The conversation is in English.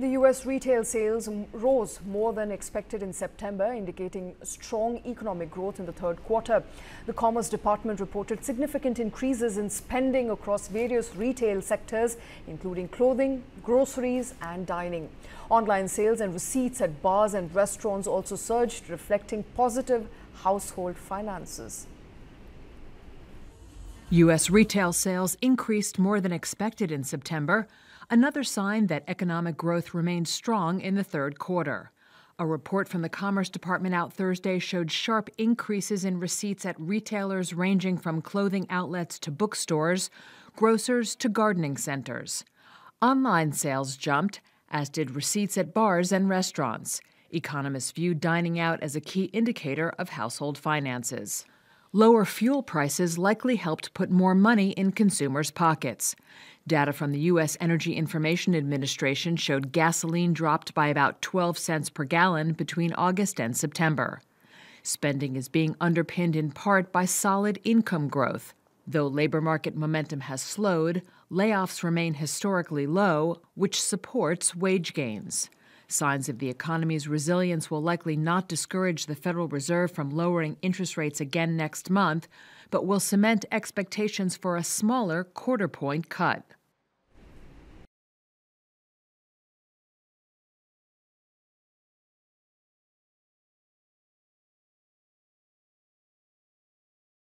The US retail sales rose more than expected in September, indicating strong economic growth in the third quarter. The Commerce Department reported significant increases in spending across various retail sectors, including clothing, groceries, and dining. Online sales and receipts at bars and restaurants also surged, reflecting positive household finances. U.S. retail sales increased more than expected in September another sign that economic growth remained strong in the third quarter. A report from the Commerce Department out Thursday showed sharp increases in receipts at retailers ranging from clothing outlets to bookstores, grocers to gardening centers. Online sales jumped, as did receipts at bars and restaurants. Economists view dining out as a key indicator of household finances. Lower fuel prices likely helped put more money in consumers' pockets. Data from the U.S. Energy Information Administration showed gasoline dropped by about 12 cents per gallon between August and September. Spending is being underpinned in part by solid income growth. Though labor market momentum has slowed, layoffs remain historically low, which supports wage gains. Signs of the economy's resilience will likely not discourage the Federal Reserve from lowering interest rates again next month, but will cement expectations for a smaller quarter point cut.